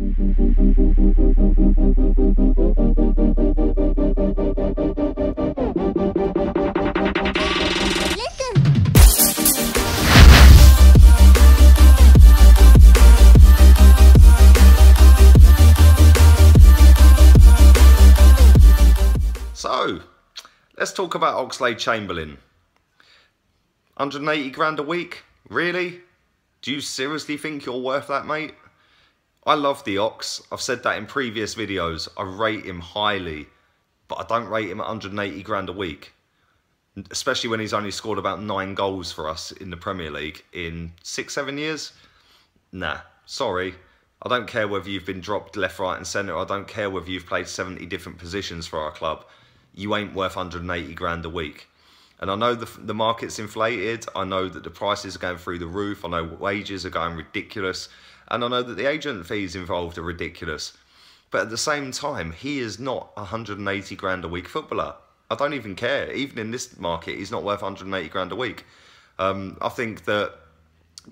So, let's talk about Oxlade Chamberlain. 180 grand a week? Really? Do you seriously think you're worth that, mate? I love the Ox. I've said that in previous videos. I rate him highly, but I don't rate him at 180 grand a week. Especially when he's only scored about nine goals for us in the Premier League in six, seven years. Nah, sorry. I don't care whether you've been dropped left, right and centre. I don't care whether you've played 70 different positions for our club you ain't worth 180 grand a week. And I know the, the market's inflated. I know that the prices are going through the roof. I know wages are going ridiculous. And I know that the agent fees involved are ridiculous. But at the same time, he is not a 180 grand a week footballer. I don't even care. Even in this market, he's not worth 180 grand a week. Um, I think that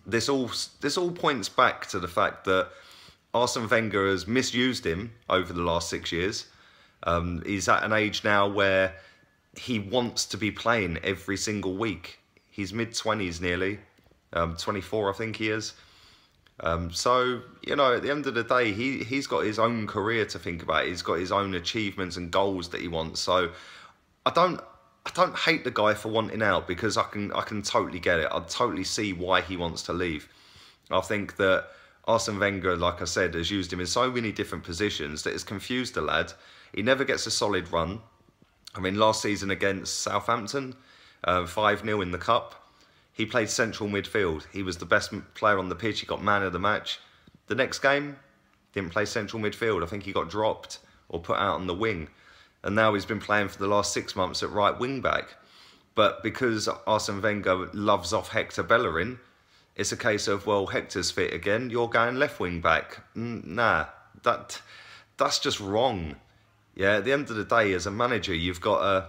this all this all points back to the fact that Arsene Wenger has misused him over the last six years. Um, he's at an age now where he wants to be playing every single week. He's mid 20s nearly, um, 24 I think he is. Um, so, you know, at the end of the day, he, he's got his own career to think about. He's got his own achievements and goals that he wants. So I don't I don't hate the guy for wanting out because I can I can totally get it. I totally see why he wants to leave. I think that Arsene Wenger, like I said, has used him in so many different positions that it's confused the lad. He never gets a solid run. I mean, last season against Southampton, 5-0 uh, in the Cup, he played central midfield. He was the best player on the pitch. He got man of the match. The next game, didn't play central midfield. I think he got dropped or put out on the wing. And now he's been playing for the last six months at right wing back. But because Arsene Wenger loves off Hector Bellerin, it's a case of, well, Hector's fit again, you're going left wing back. Mm, nah, that that's just wrong. Yeah, at the end of the day, as a manager, you've got to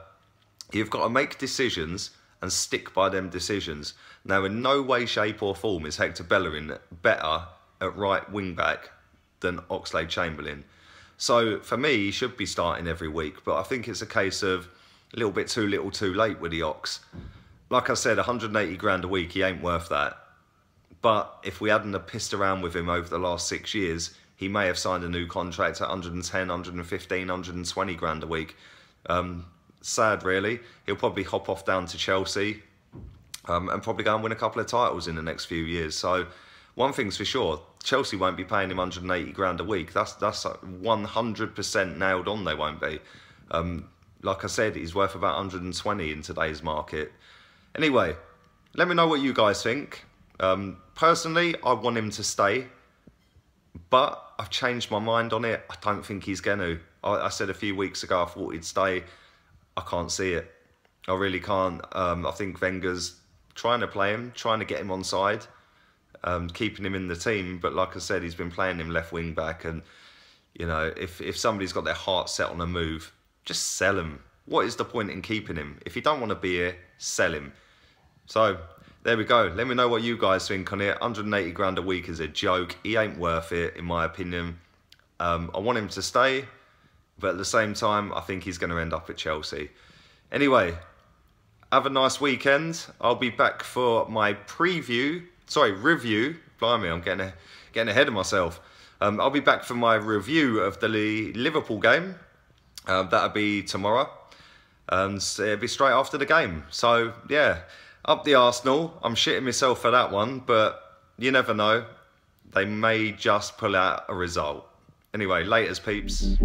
you've got to make decisions and stick by them decisions. Now, in no way, shape, or form is Hector Bellerin better at right wing back than Oxlade Chamberlain. So for me, he should be starting every week, but I think it's a case of a little bit too little, too late with the Ox. Like I said, 180 grand a week, he ain't worth that. But if we hadn't have pissed around with him over the last six years, he may have signed a new contract at 110, 115, 120 grand a week. Um, sad, really. He'll probably hop off down to Chelsea um, and probably go and win a couple of titles in the next few years. So, one thing's for sure, Chelsea won't be paying him 180 grand a week. That's that's 100% nailed on. They won't be. Um, like I said, he's worth about 120 in today's market. Anyway, let me know what you guys think. Um, personally, I want him to stay. But I've changed my mind on it. I don't think he's going to. I, I, said a few weeks ago I thought he'd stay. I can't see it. I really can't. Um, I think Wenger's trying to play him, trying to get him on side, um, keeping him in the team. But like I said, he's been playing him left wing back. And, you know, if, if somebody's got their heart set on a move, just sell him. What is the point in keeping him? If you don't want to be here, sell him. So there we go. Let me know what you guys think on it. 180 grand a week is a joke. He ain't worth it, in my opinion. Um, I want him to stay, but at the same time, I think he's going to end up at Chelsea. Anyway, have a nice weekend. I'll be back for my preview, sorry, review. Blimey, I'm getting, getting ahead of myself. Um, I'll be back for my review of the Liverpool game. Um, that'll be tomorrow. And it'll be straight after the game. So, yeah. Up the Arsenal. I'm shitting myself for that one, but you never know. They may just pull out a result. Anyway, laters peeps.